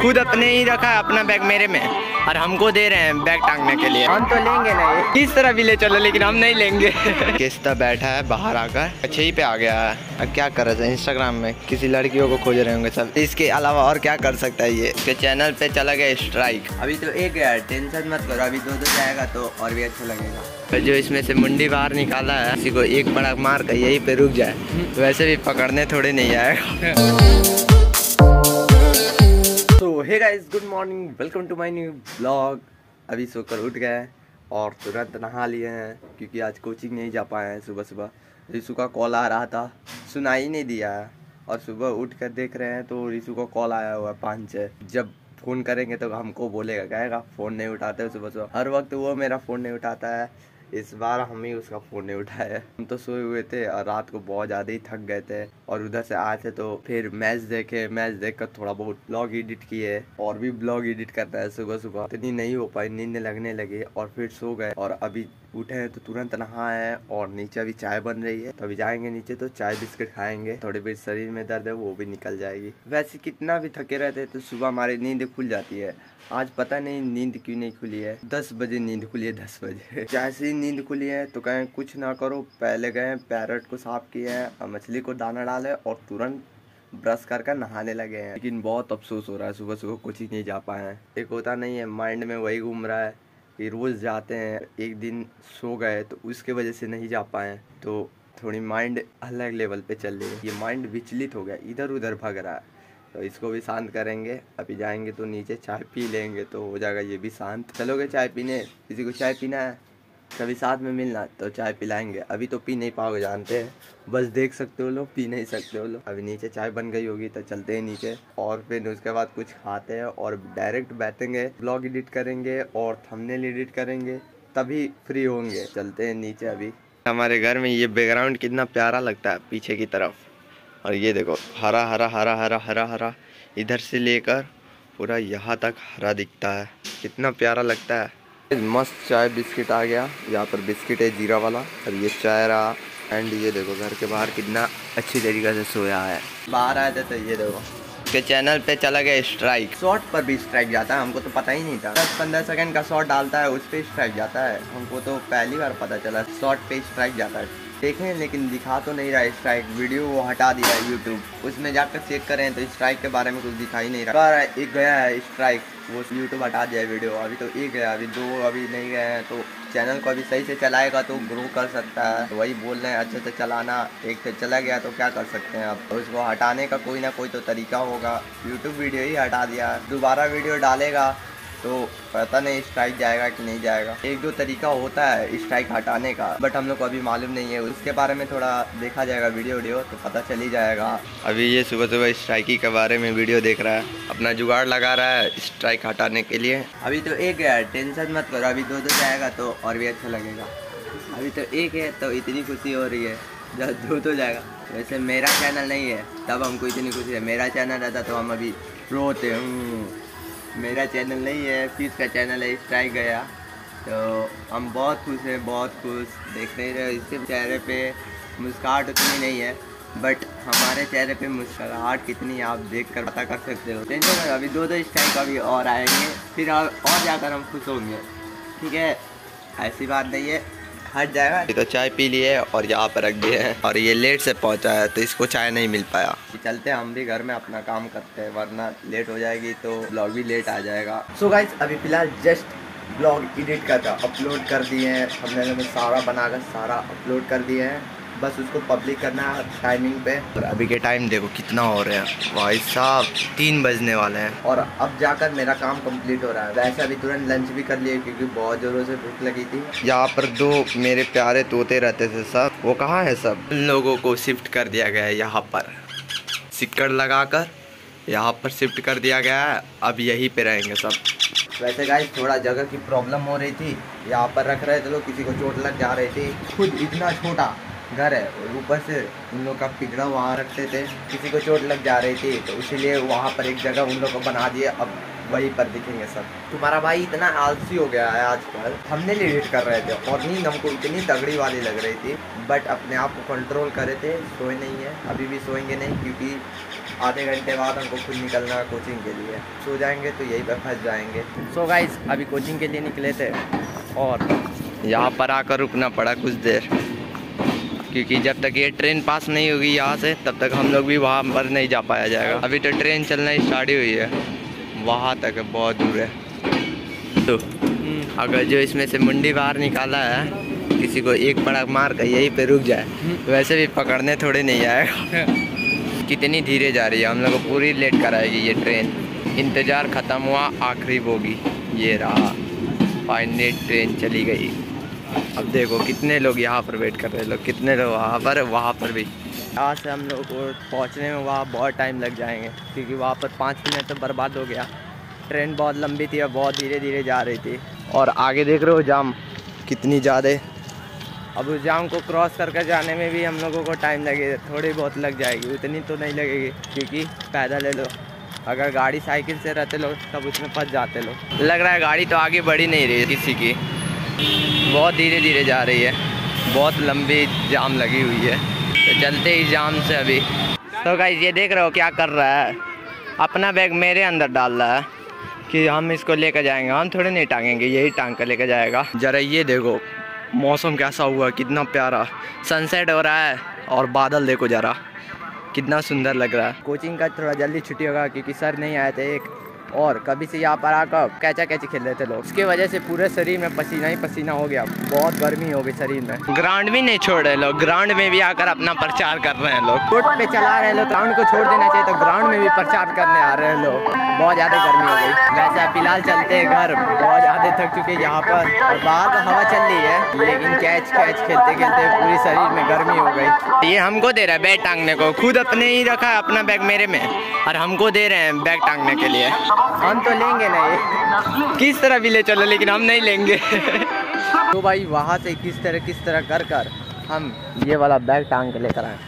खुद अपने ही रखा है अपना बैग मेरे में। और हमको दे रहे हैं बैग टांगने के लिए। हम तो लेंगे नहीं किस तरह भी ले चलो लेकिन हम नहीं लेंगे। किस्ता बैठा है बाहर आकर। अच्छे ही पे आ गया है। अब क्या कर रहे थे इंस्टाग्राम में किसी लड़कियों को खोज रहे होंगे सब। इसके अलावा और क्या कर सकता है ये? इसके चैनल पे चला गया स्ट्राइक अभी तो एक है टेंशन मत करो। अभी दो दो जाएगा तो और भी अच्छा लगेगा। जो इसमें से मुंडी बाहर निकाला है किसी को एक बड़ा मार कर यही पे रुक जाए। तो वैसे भी पकड़ने थोड़े नहीं आएगा। तो hey guys good morning welcome to my new blog अभी सोकर उठ गए और तुरंत नहा लिए हैं, क्योंकि आज कोचिंग नहीं जा पाए हैं सुबह सुबह। रिशु का कॉल आ रहा था, सुनाई नहीं दिया है। और सुबह उठ कर देख रहे हैं तो रिशु का कॉल आया हुआ है पाँच छः जब फ़ोन करेंगे तो हमको बोलेगा, कहेगा, फ़ोन नहीं उठाते सुबह सुबह। हर वक्त वो मेरा फ़ोन नहीं उठाता है। इस बार हम ही उसका फ़ोन नहीं उठाया हम तो सोए हुए थे और रात को बहुत ज़्यादा ही थक गए थे। और उधर से आए थे तो फिर मैच देखे, मैच देख कर थोड़ा बहुत ब्लॉग एडिट किए और भी ब्लॉग एडिट करता है सुबह सुबह। इतनी नहीं हो पाई, नींद लगने लगी और फिर सो गए और अभी उठे हैं तो तुरंत नहाए और नीचे अभी चाय बन रही है। तो अभी जाएँगे नीचे तो चाय बिस्किट खाएँगे। थोड़ी देर शरीर में दर्द है, वो भी निकल जाएगी। वैसे कितना भी थके रहते तो सुबह हमारी नींद खुल जाती है। आज पता नहीं नींद क्यों नहीं खुली है। दस बजे नींद खुली है, दस बजे। जैसे ही नींद खुली है तो कहें कुछ ना करो, पहले गए पैरट को साफ़ किए हैं, मछली को दाना डाले और तुरंत ब्रश कर कर नहाने लगे हैं। लेकिन बहुत अफसोस हो रहा है सुबह सुबह कुछ ही नहीं जा पाए हैं। एक होता नहीं है, माइंड में वही घूम रहा है कि रोज़ जाते हैं, एक दिन सो गए तो उसके वजह से नहीं जा पाए तो थोड़ी माइंड अलग लेवल पे चल रही है। ये माइंड विचलित हो गया इधर उधर भाग रहा है। तो इसको भी शांत करेंगे। अभी जाएँगे तो नीचे चाय पी लेंगे तो हो जाएगा ये भी शांत। चलोगे चाय पीने? किसी को चाय पीना है? कभी साथ में मिलना तो चाय पिलाएँगे। अभी तो पी नहीं पाओगे, जानते हैं। बस देख सकते हो लोग, पी नहीं सकते हो लोग। अभी नीचे चाय बन गई होगी तो चलते हैं नीचे। और फिर उसके बाद कुछ खाते हैं और डायरेक्ट बैठेंगे, ब्लॉग एडिट करेंगे और थंबनेल एडिट करेंगे, तभी फ्री होंगे। चलते हैं नीचे अभी। हमारे घर में ये बैकग्राउंड कितना प्यारा लगता है पीछे की तरफ़। और ये देखो, हरा हरा हरा हरा हरा हरा। इधर से लेकर पूरा यहाँ तक हरा दिखता है। कितना प्यारा लगता है। मस्त चाय बिस्किट आ गया। यहाँ पर बिस्किट है जीरा वाला। और ये चाय रहा। एंड ये देखो घर के बाहर कितना अच्छी तरीके से सोया है। बाहर आए थे तो ये देखो। के चैनल पे चला गया स्ट्राइक शॉर्ट पर भी स्ट्राइक जाता है, हमको तो पता ही नहीं था। दस पंद्रह सेकंड का शॉर्ट डालता है, उस पर स्ट्राइक जाता है। हमको तो पहली बार पता चला शॉर्ट पे स्ट्राइक जाता है। देखें लेकिन दिखा तो नहीं रहा स्ट्राइक वीडियो वो हटा दिया है यूट्यूब उसमें जाकर चेक करें तो स्ट्राइक के बारे में कुछ दिखाई नहीं रहा। एक गया है स्ट्राइक वो यूट्यूब हटा दिया है वीडियो अभी तो एक गया, अभी दो अभी नहीं गए हैं तो चैनल को अभी सही से चलाएगा तो ग्रो कर सकता है। तो वही बोल रहे हैं, अच्छे से चलाना, एक से चला गया तो क्या कर सकते हैं अब? तो उसको हटाने का कोई ना कोई तो तरीका होगा। यूट्यूब वीडियो ही हटा दिया। दोबारा वीडियो डालेगा तो पता नहीं स्ट्राइक जाएगा कि नहीं जाएगा। एक दो तरीका होता है स्ट्राइक हटाने का बट हम लोग को अभी मालूम नहीं है। उसके बारे में थोड़ा देखा जाएगा वीडियो वीडियो तो पता चल ही जाएगा। अभी ये सुबह सुबह स्ट्राइकी के बारे में वीडियो देख रहा है। अपना जुगाड़ लगा रहा है स्ट्राइक हटाने के लिए। अभी तो एक है टेंशन मत करो। अभी दो दो जाएगा तो और भी अच्छा लगेगा। अभी तो एक है तो इतनी खुशी हो रही है। जब दो तो जाएगा। वैसे मेरा चैनल नहीं है तब हमको इतनी खुशी है। मेरा चैनल रहता तो हम अभी रोते हूँ मेरा चैनल नहीं है फ़ीस का चैनल है स्ट्राइक गया। तो हम बहुत खुश हैं, बहुत खुश। देख नहीं रहे इसके चेहरे पे मुस्कुराहट उतनी नहीं है बट हमारे चेहरे पे मुस्कुराहट कितनी आप देख कर पता कर सकते हो। टेंशन अभी दो दो स्ट्राइक अभी और आएँगे, फिर और जाकर हम खुश होंगे। ठीक है? ऐसी बात नहीं है। हट जाएगा। तो चाय पी लिए और यहाँ पर रख दिए हैं। और ये लेट से पहुँचा है तो इसको चाय नहीं मिल पाया। चलते हम भी घर में अपना काम करते हैं, वरना लेट हो जाएगी तो ब्लॉग भी लेट आ जाएगा। सो so गाइज़ अभी फ़िलहाल जस्ट ब्लॉग एडिट कर अपलोड कर दिए हैं। हमने सारा बनाकर सारा अपलोड कर दिए हैं। बस उसको पब्लिक करना है टाइमिंग पे। और अभी के टाइम देखो कितना हो रहा है। भाई साहब तीन बजने वाले हैं। और अब जाकर मेरा काम कंप्लीट हो रहा है। वैसे अभी तुरंत लंच भी कर लिए क्योंकि बहुत ज़ोरों से भूख लगी थी। यहाँ पर दो मेरे प्यारे तोते रहते थे सब। वो कहाँ है सब? उन लोगों को शिफ्ट कर दिया गया है यहाँ पर। सिक्कड़ लगा कर यहाँ पर शिफ्ट कर दिया गया है। अब यहीं पे रहेंगे सब। वैसे गाइस थोड़ा जगह की प्रॉब्लम हो रही थी। यहाँ पर रख रहे थे लोग किसी को चोट लग जा रही थी। खुद इतना छोटा। घर है। ऊपर से उन लोग का पिजड़ा वहाँ रखते थे। किसी को चोट लग जा रही थी तो इसीलिए वहाँ पर एक जगह उन लोग को बना दिए अब वहीं पर दिखेंगे सब। तुम्हारा भाई इतना आलसी हो गया है आजकल। हमने एडिट कर रहे थे और नींद हमको इतनी तगड़ी वाली लग रही थी बट अपने आप को कंट्रोल करे थे। सोए नहीं है। अभी भी सोएँगे नहीं, क्योंकि आधे घंटे बाद हमको खुद निकलना है कोचिंग के लिए। सो जाएँगे तो यहीं पर फंस जाएँगे। सो गाइस अभी कोचिंग के लिए निकले थे और यहाँ पर आकर रुकना पड़ा कुछ देर। क्योंकि जब तक ये ट्रेन पास नहीं होगी यहाँ से, तब तक हम लोग भी वहाँ पर नहीं जा पाया जाएगा। अभी तो ट्रेन चलना स्टार्ट ही हुई है। वहाँ तक है बहुत दूर है। तो अगर जो इसमें से मुंडी बाहर निकाला है, किसी को एक पड़क मार कर यहीं पे रुक जाए, वैसे भी पकड़ने थोड़े नहीं आएगा। कितनी धीरे जा रही है। हम लोग को पूरी लेट कराएगी ये ट्रेन। इंतज़ार ख़त्म हुआ, आखिरी बोगी। ये रहा। फाइनली ट्रेन चली गई। अब देखो, कितने लोग यहाँ पर वेट कर रहे हैं लोग, कितने लोग वहाँ पर वहाँ पर भी। यहाँ से हम लोग को पहुँचने में वहाँ बहुत टाइम लग जाएँगे, क्योंकि वहाँ पर पाँच मिनट तो बर्बाद हो गया। ट्रेन बहुत लंबी थी और बहुत धीरे धीरे जा रही थी। और आगे देख रहे हो जाम, कितनी ज़्यादा। अब उस जाम को क्रॉस करके जाने में भी हम लोगों को टाइम लगेगा थोड़ी बहुत लग जाएगी, उतनी तो नहीं लगेगी, क्योंकि पैदल है लोग। अगर गाड़ी साइकिल से रहते लोग, तब उसमें फंस जाते लोग। लग रहा है गाड़ी तो आगे बढ़ नहीं रही किसी की। बहुत धीरे धीरे जा रही है। बहुत लंबी जाम लगी हुई है। तो चलते ही जाम से अभी। तो गाइज़ ये देख रहे हो क्या कर रहा है? अपना बैग मेरे अंदर डाल रहा है कि हम इसको लेकर जाएँगे। हम थोड़े नहीं टांगेंगे, यही टांग कर लेकर जाएगा। जरा ये देखो, मौसम कैसा हुआ, कितना प्यारा। सनसेट हो रहा है और बादल देखो जरा, कितना सुंदर लग रहा है। कोचिंग का थोड़ा जल्दी छुट्टी होगा क्योंकि सर नहीं आए थे एक। और कभी से यहाँ पर आकर कैचा कैची खेल रहे थे लोग। उसके वजह से पूरे शरीर में पसीना ही पसीना हो गया। बहुत गर्मी हो गई शरीर में। ग्राउंड भी नहीं छोड़ रहे लोग। ग्राउंड में भी आकर अपना प्रचार कर रहे हैं लोग। रोड पे चला रहे लोग। ग्राउंड को छोड़ देना चाहिए तो ग्राउंड में भी प्रचार करने आ रहे हैं लोग। बहुत ज़्यादा गर्मी हो गई। वैसे फ़िलहाल चलते हैं घर। बहुत ज़्यादा थक चुके हैं यहाँ पर। बाहर हवा चल रही है। लेकिन कैच कैच खेलते खेलते पूरी शरीर में गर्मी हो गई। ये हमको दे रहा है बैग टांगने को। खुद अपने ही रखा है अपना बैग मेरे में। और हमको दे रहे हैं बैग टांगने के लिए। हम तो लेंगे नहीं किस तरह भी ले चलो, लेकिन हम नहीं लेंगे। तो भाई वहाँ से किस तरह किस तरह कर कर हम ये वाला बैग टांग के लेकर आए।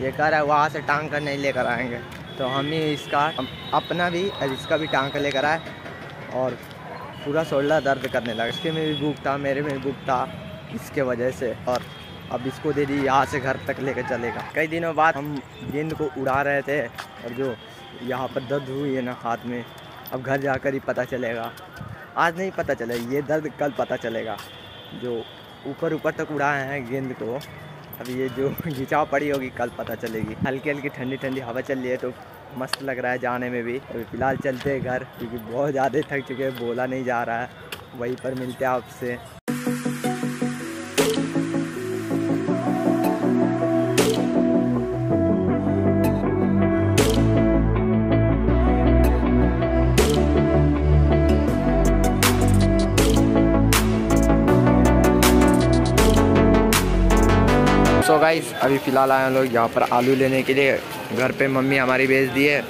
ये कर रहा है वहाँ से टांग कर नहीं लेकर आएँगे। तो हम ही इसका अपना भी, और इसका भी टांग कर लेकर आए, और पूरा शोल्डर दर्द करने लगा। इसके में भी भूख था, मेरे में भी भूख था, इसके वजह से। और अब इसको दे दी, यहाँ से घर तक लेकर चलेगा। कई दिनों बाद हम गेंद को उड़ा रहे थे, और जो यहाँ पर दर्द हुई है ना हाथ में, अब घर जाकर ही पता चलेगा। आज नहीं पता चलेगा ये दर्द कल पता चलेगा। जो ऊपर ऊपर तक उड़ाए हैं गेंद को, अब ये जो घिंचाव पड़ी होगी कल पता चलेगी। हल्की हल्की ठंडी ठंडी हवा चल रही है तो मस्त लग रहा है जाने में भी। अभी फ़िलहाल चलते हैं घर, क्योंकि बहुत ज़्यादा थक चुके हैं, बोला नहीं जा रहा है। वहीं पर मिलते हैं आपसे। अभी फ़िलहाल आए हम लोग यहाँ पर आलू लेने के लिए। घर पे मम्मी हमारी भेज दी है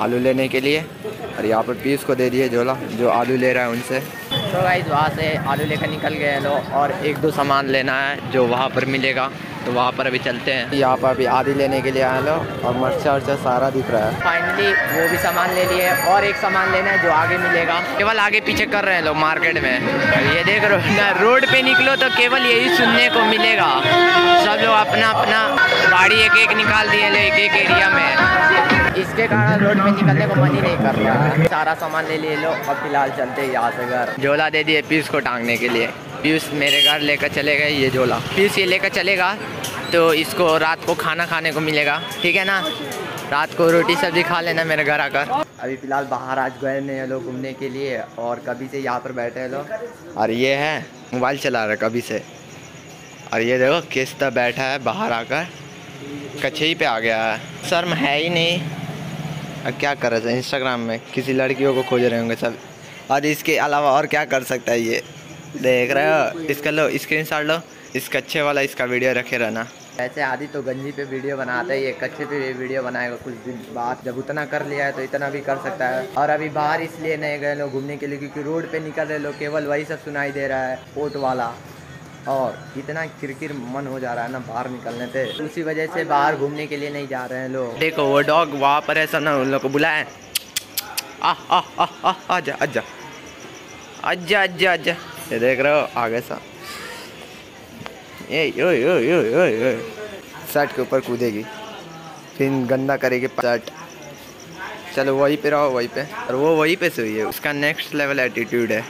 आलू लेने के लिए और यहाँ पर पीस को दे दिए झोला, जो आलू ले रहा है उनसे। तो वहाँ से आलू लेकर निकल गए लोग और एक दो सामान लेना है जो वहाँ पर मिलेगा। तो वहाँ पर अभी चलते हैं। यहाँ पर अभी आदि लेने के लिए आए लोग और मर्चा वर्चा सारा दिख रहा है। फाइनली वो भी सामान ले लिए और एक सामान लेना है जो आगे मिलेगा। केवल आगे पीछे कर रहे हैं लोग मार्केट में। ये देख रहे हो ना रोड पे निकलो तो केवल यही सुनने को मिलेगा। सब लोग अपना अपना गाड़ी एक एक निकाल दिए एक एक एरिया में। इसके कारण रोड पे निकलने को मन ही नहीं कर रहा है। सारा सामान ले लिए लो और फ़िलहाल चलते हैं यहाँ से घर। झोला दे दिए पीस को टांगने के लिए। पीयूष मेरे घर लेकर चले गए ये झोला। पीयूष ये लेकर चलेगा तो इसको रात को खाना खाने को मिलेगा, ठीक है ना? रात को रोटी सब्ज़ी खा लेना मेरे घर आकर। अभी फ़िलहाल बाहर आज गए नहीं लोग घूमने के लिए और कभी से यहाँ पर बैठे हैं लोग। और ये है, मोबाइल चला रहा कभी से। और ये देखो, किस तरह बैठा है बाहर आकर। कचही पे आ गया है। शर्म है ही नहीं। अब क्या कर रहे थे इंस्टाग्राम में किसी लड़कियों को खोज रहे होंगे सब। और इसके अलावा और क्या कर सकता है ये? देख रहे हो? इसका लो स्क्रीन शॉट लो। इस कच्चे वाला इसका वीडियो रखे रहना। ऐसे आदि तो गंजी पे वीडियो बनाते हैं ये कच्चे पे वीडियो बनाएगा कुछ दिन बाद। जब उतना कर लिया है तो इतना भी कर सकता है। और अभी बाहर इसलिए नहीं गए लोग घूमने के लिए क्योंकि रोड पे निकल रहे लोग केवल वही सब सुनाई दे रहा है ओट वाला। और इतना किरकिर मन हो जा रहा है ना बाहर निकलने पे। उसी वजह से बाहर घूमने के लिए नहीं जा रहे हैं लोग। देखो वो डॉग वहाँ पर ऐसा ना उन लोग को बुलाए। आ आ आ आ आजा आजा आजा आजा आजा ये देख रहे हो, आगे सा। यो यो यो यो यो शर्ट के ऊपर कूदेगी। फिर गंदा करेगी शर्ट। चलो, वहीं पे रहो, वहीं पे। और वो वहीं पे सोई है, उसका नेक्स्ट लेवल एटीट्यूड है।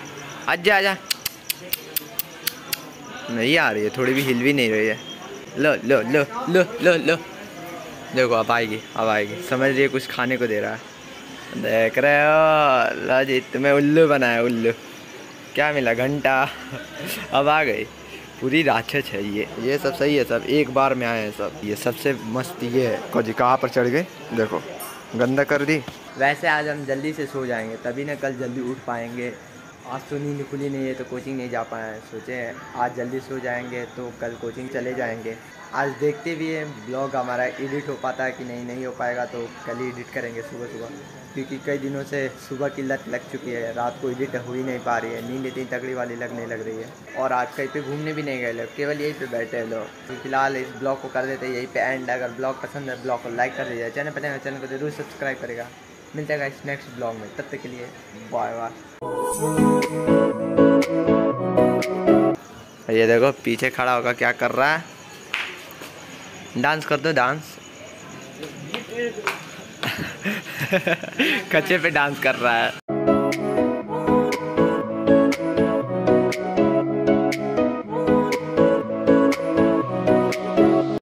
आजा आजा। नहीं आ रही है, थोड़ी भी हिल भी नहीं रही है। लो लो लो लो लो लो। देखो, अब आएगी अब आएगी। समझ रही है, कुछ खाने को दे रहा है। देख रहे हो, लो जी, तुम्हें उल्लू बनाया, उल्लू। क्या मिला? घंटा। अब आ गई। पूरी राक्षस है ये। ये सब सही है सब। एक बार में आए हैं सब। ये सबसे मस्त ये है। कोजी कहाँ पर चढ़ गए? देखो। गंदा कर दी। वैसे आज हम जल्दी से सो जाएँगे। तभी ना कल जल्दी उठ पाएँगे। आज तो नींद खुली नहीं है तो कोचिंग नहीं जा पाए सोचे आज जल्दी सो जाएँगे तो कल कोचिंग चले जाएँगे। आज देखते भी हैं ब्लॉग हमारा एडिट हो पाता है कि नहीं नहीं हो पाएगा तो कल ही एडिट करेंगे सुबह सुबह। क्योंकि कई दिनों से सुबह की लत लग चुकी है, रात को एडिट हो ही नहीं पा रही है, नींद इतनी तगड़ी वाली लगने लग रही है। और आज कहीं पे घूमने भी नहीं गए लोग, केवल यहीं पे बैठे हैं लोग। तो फ़िलहाल इस ब्लॉग को कर देते हैं, यहीं पे एंड अगर ब्लॉग पसंद है ब्लॉग को लाइक कर दीजिए। चैनल पर चैनल को ज़रूर सब्सक्राइब करेगा मिल जाएगा इस नेक्स्ट ब्लॉग में। तब तक के लिए बाय बाय ये देखो, पीछे खड़ा होगा क्या कर रहा है? डांस कर दो डांस कच्चे पे डांस कर रहा है।